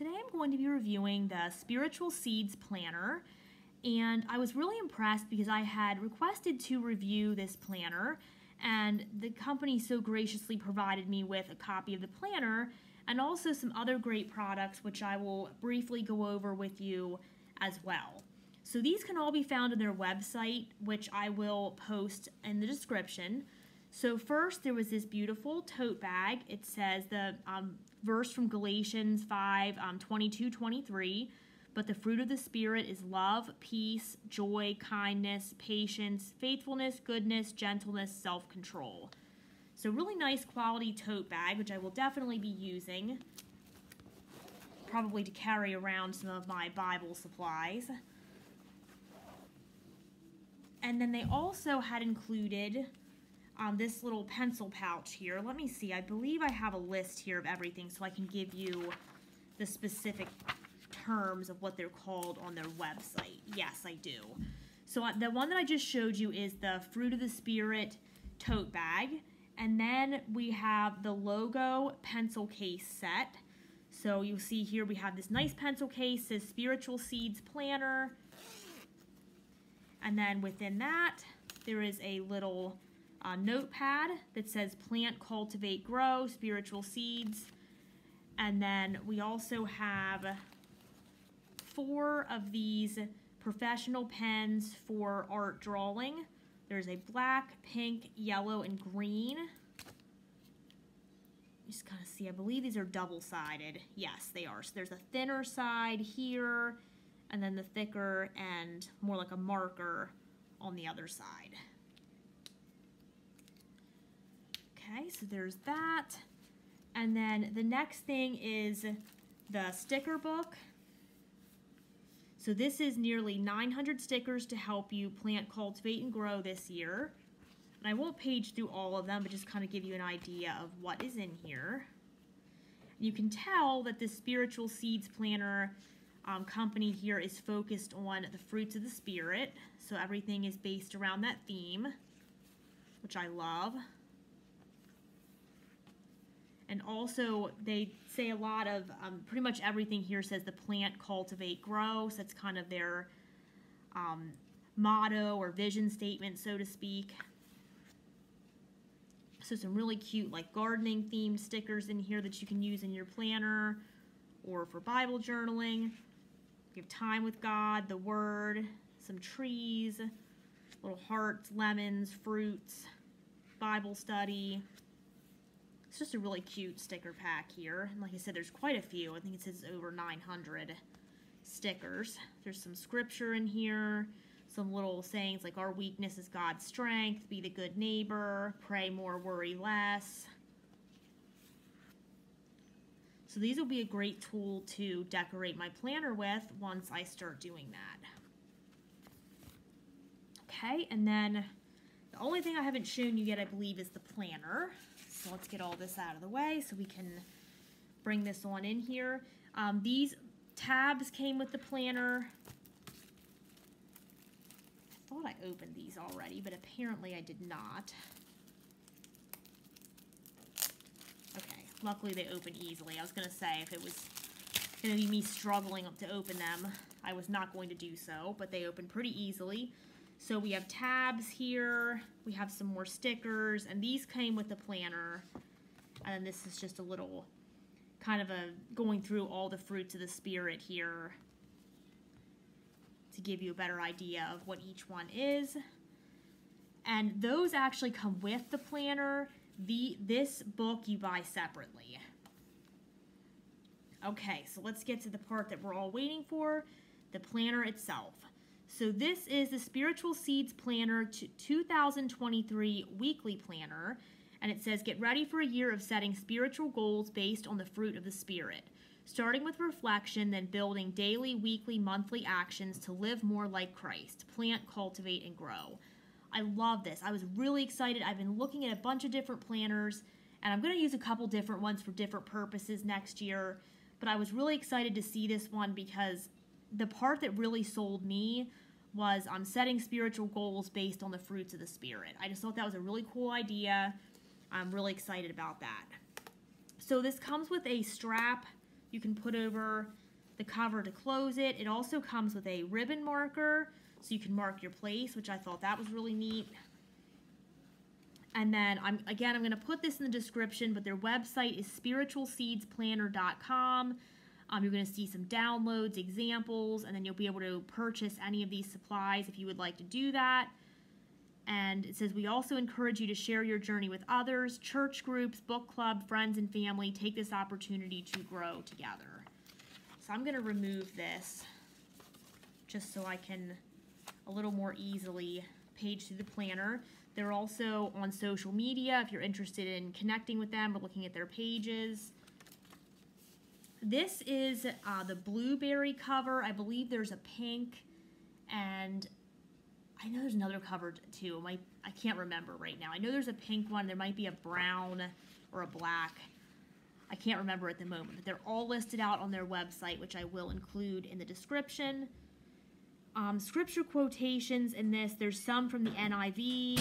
Today I'm going to be reviewing the Spiritual Seeds Planner and I was really impressed because I had requested to review this planner and the company so graciously provided me with a copy of the planner and also some other great products which I will briefly go over with you as well. So these can all be found on their website which I will post in the description. So first there was this beautiful tote bag. It says the um, verse from Galatians 5 um, 22 23. But the fruit of the Spirit is love, peace, joy, kindness, patience, faithfulness, goodness, gentleness, self control. So, really nice quality tote bag, which I will definitely be using, probably to carry around some of my Bible supplies. And then they also had included um, this little pencil pouch here. Let me see. I believe I have a list here of everything so I can give you the specific terms of what they're called on their website. Yes, I do. So uh, the one that I just showed you is the Fruit of the Spirit tote bag. And then we have the logo pencil case set. So you'll see here we have this nice pencil case, says Spiritual Seeds Planner. And then within that, there is a little uh, notepad that says plant, cultivate, grow, spiritual seeds. And then we also have four of these professional pens for art drawing. There's a black, pink, yellow, and green. Just kind of see, I believe these are double-sided. Yes, they are. So there's a thinner side here, and then the thicker and more like a marker on the other side. Okay, so there's that. And then the next thing is the sticker book. So this is nearly 900 stickers to help you plant, cultivate, and grow this year. And I won't page through all of them, but just kind of give you an idea of what is in here. You can tell that the Spiritual Seeds Planner um, company here is focused on the fruits of the Spirit. So everything is based around that theme, which I love. And also, they say a lot of, um, pretty much everything here says the plant, cultivate, grow. So that's kind of their um, motto or vision statement, so to speak. So some really cute like gardening themed stickers in here that you can use in your planner or for Bible journaling. You have time with God, the Word, some trees, little hearts, lemons, fruits, Bible study, it's just a really cute sticker pack here. And like I said, there's quite a few. I think it says over 900 stickers. There's some scripture in here, some little sayings like our weakness is God's strength, be the good neighbor, pray more, worry less. So these will be a great tool to decorate my planner with once I start doing that. Okay, and then the only thing I haven't shown you yet, I believe, is the planner. So let's get all this out of the way so we can bring this on in here. Um, these tabs came with the planner. I thought I opened these already, but apparently I did not. Okay, luckily they open easily. I was going to say if it was going to be me struggling to open them, I was not going to do so, but they open pretty easily. So we have tabs here, we have some more stickers, and these came with the planner. And then this is just a little kind of a going through all the fruits of the spirit here to give you a better idea of what each one is. And those actually come with the planner. The This book you buy separately. Okay, so let's get to the part that we're all waiting for, the planner itself. So this is the Spiritual Seeds Planner 2023 Weekly Planner. And it says, get ready for a year of setting spiritual goals based on the fruit of the Spirit. Starting with reflection, then building daily, weekly, monthly actions to live more like Christ. Plant, cultivate, and grow. I love this. I was really excited. I've been looking at a bunch of different planners, and I'm going to use a couple different ones for different purposes next year. But I was really excited to see this one because the part that really sold me was on setting spiritual goals based on the fruits of the Spirit. I just thought that was a really cool idea. I'm really excited about that. So this comes with a strap you can put over the cover to close it. It also comes with a ribbon marker so you can mark your place, which I thought that was really neat. And then I'm again I'm going to put this in the description, but their website is spiritualseedsplanner.com. Um, you're going to see some downloads, examples, and then you'll be able to purchase any of these supplies if you would like to do that. And it says, We also encourage you to share your journey with others, church groups, book club, friends, and family. Take this opportunity to grow together. So I'm going to remove this just so I can a little more easily page through the planner. They're also on social media if you're interested in connecting with them or looking at their pages. This is uh, the blueberry cover. I believe there's a pink and I know there's another cover too. My, I can't remember right now. I know there's a pink one. There might be a brown or a black. I can't remember at the moment, but they're all listed out on their website, which I will include in the description. Um, scripture quotations in this, there's some from the NIV,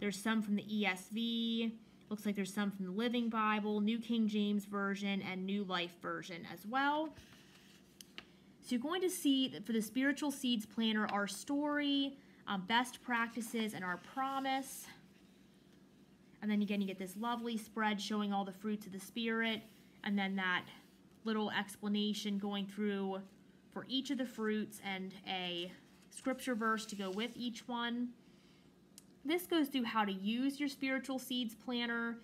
there's some from the ESV, looks like there's some from the Living Bible, New King James Version, and New Life Version as well. So you're going to see that for the Spiritual Seeds Planner, our story, um, best practices, and our promise. And then again, you get this lovely spread showing all the fruits of the Spirit, and then that little explanation going through for each of the fruits and a scripture verse to go with each one. This goes through how to use your spiritual seeds planner.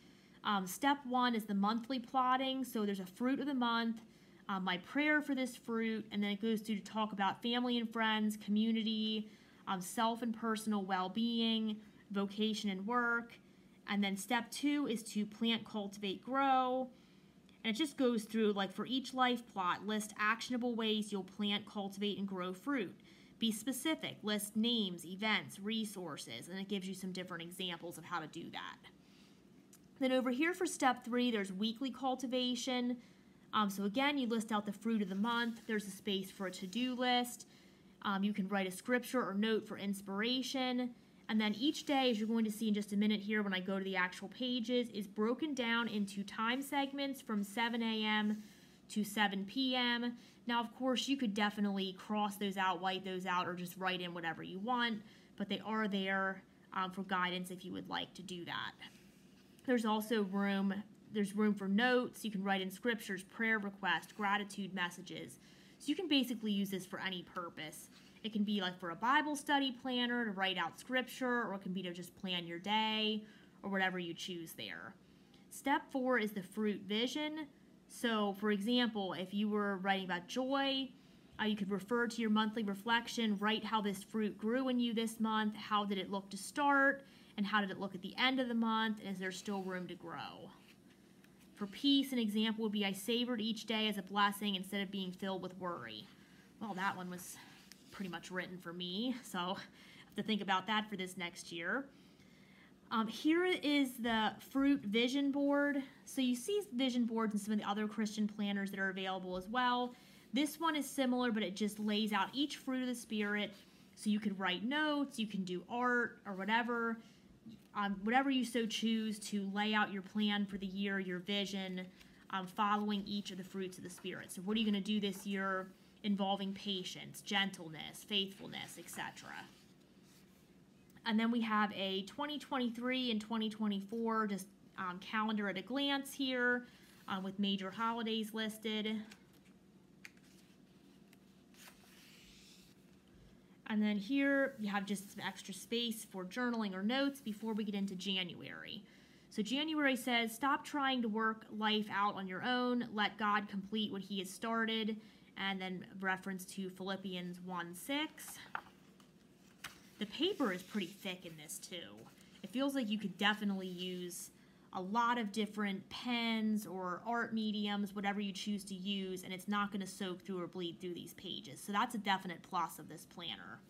Um, step one is the monthly plotting. So there's a fruit of the month, um, my prayer for this fruit, and then it goes through to talk about family and friends, community, um, self and personal well being, vocation and work. And then step two is to plant, cultivate, grow. And it just goes through, like for each life plot, list actionable ways you'll plant, cultivate, and grow fruit. Be specific, list names, events, resources, and it gives you some different examples of how to do that. Then over here for step three, there's weekly cultivation. Um, so again, you list out the fruit of the month. There's a space for a to-do list. Um, you can write a scripture or note for inspiration. And then each day, as you're going to see in just a minute here when I go to the actual pages, is broken down into time segments from 7 a.m. to 7 p.m. Now, of course, you could definitely cross those out, white those out, or just write in whatever you want, but they are there um, for guidance if you would like to do that. There's also room, there's room for notes. You can write in scriptures, prayer requests, gratitude messages. So you can basically use this for any purpose. It can be like for a Bible study planner to write out scripture, or it can be to just plan your day, or whatever you choose there. Step four is the fruit vision. So, for example, if you were writing about joy, uh, you could refer to your monthly reflection, write how this fruit grew in you this month, how did it look to start, and how did it look at the end of the month, and is there still room to grow? For peace, an example would be I savored each day as a blessing instead of being filled with worry. Well, that one was pretty much written for me, so I have to think about that for this next year. Um, here is the fruit vision board. So you see vision boards and some of the other Christian planners that are available as well. This one is similar, but it just lays out each fruit of the Spirit. So you could write notes, you can do art or whatever, um, whatever you so choose to lay out your plan for the year, your vision, um, following each of the fruits of the Spirit. So what are you going to do this year? involving patience, gentleness, faithfulness, etc. And then we have a 2023 and 2024 just um, calendar at a glance here um, with major holidays listed. And then here you have just some extra space for journaling or notes before we get into January. So January says, stop trying to work life out on your own. Let God complete what he has started and then reference to Philippians 1 6. The paper is pretty thick in this too. It feels like you could definitely use a lot of different pens or art mediums, whatever you choose to use, and it's not going to soak through or bleed through these pages. So that's a definite plus of this planner.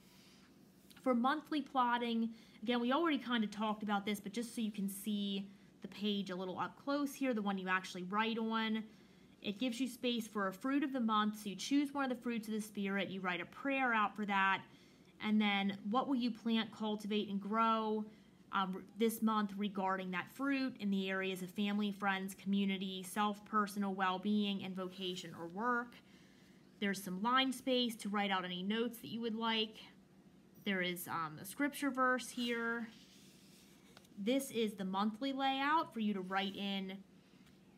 For monthly plotting, again, we already kind of talked about this, but just so you can see the page a little up close here, the one you actually write on, it gives you space for a fruit of the month. So you choose one of the fruits of the Spirit, you write a prayer out for that, and then what will you plant, cultivate, and grow? um, this month regarding that fruit in the areas of family, friends, community, self, personal well being, and vocation or work. There's some line space to write out any notes that you would like. There is um, a scripture verse here. This is the monthly layout for you to write in.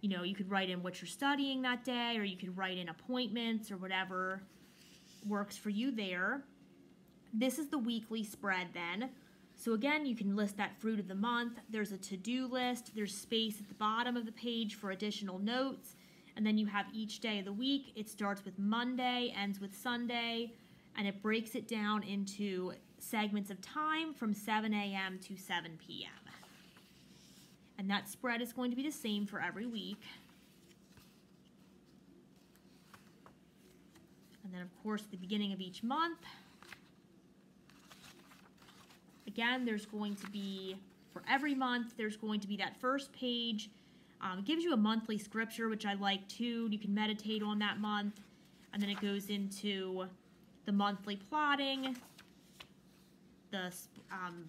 You know, you could write in what you're studying that day, or you could write in appointments or whatever works for you there. This is the weekly spread then. So again, you can list that fruit of the month. There's a to-do list. There's space at the bottom of the page for additional notes. And then you have each day of the week. It starts with Monday, ends with Sunday, and it breaks it down into segments of time from 7 a.m. to 7 p.m. And that spread is going to be the same for every week. And then, of course, at the beginning of each month, again, there's going to be, for every month, there's going to be that first page. Um, it gives you a monthly scripture, which I like too. You can meditate on that month. And then it goes into the monthly plotting, the um,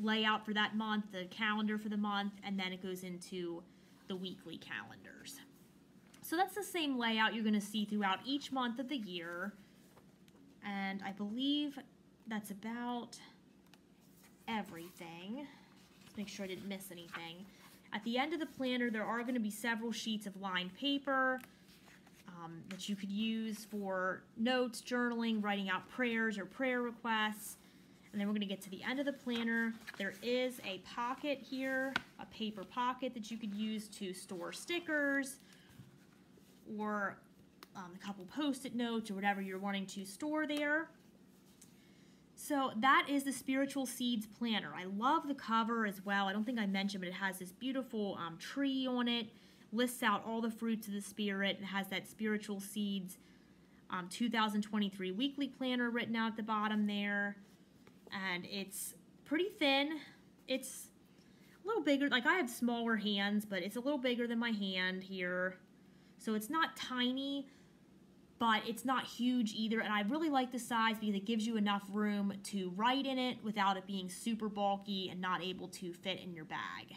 layout for that month, the calendar for the month, and then it goes into the weekly calendars. So that's the same layout you're going to see throughout each month of the year. And I believe that's about everything. Let's make sure I didn't miss anything. At the end of the planner, there are going to be several sheets of lined paper um, that you could use for notes, journaling, writing out prayers or prayer requests. And then we're going to get to the end of the planner. There is a pocket here, a paper pocket that you could use to store stickers or um, a couple post-it notes or whatever you're wanting to store there. So that is the Spiritual Seeds Planner. I love the cover as well. I don't think I mentioned, but it has this beautiful um, tree on it, lists out all the fruits of the Spirit, It has that Spiritual Seeds um, 2023 Weekly Planner written out at the bottom there. And it's pretty thin. It's a little bigger. Like I have smaller hands, but it's a little bigger than my hand here. So it's not tiny, but it's not huge either. And I really like the size because it gives you enough room to write in it without it being super bulky and not able to fit in your bag.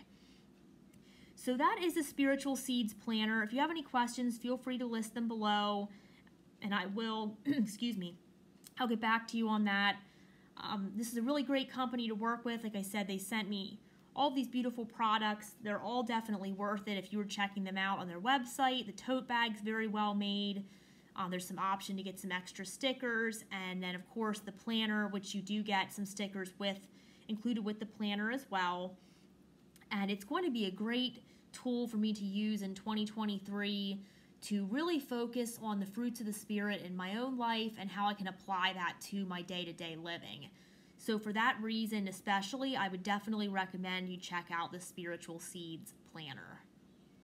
So that is the Spiritual Seeds Planner. If you have any questions, feel free to list them below and I will, excuse me, I'll get back to you on that. Um, this is a really great company to work with. Like I said, they sent me all these beautiful products. They're all definitely worth it if you were checking them out on their website. The tote bag's very well made. Um, there's some option to get some extra stickers, and then of course the planner, which you do get some stickers with included with the planner as well. And it's going to be a great tool for me to use in 2023 to really focus on the fruits of the Spirit in my own life and how I can apply that to my day to day living. So, for that reason, especially, I would definitely recommend you check out the Spiritual Seeds Planner.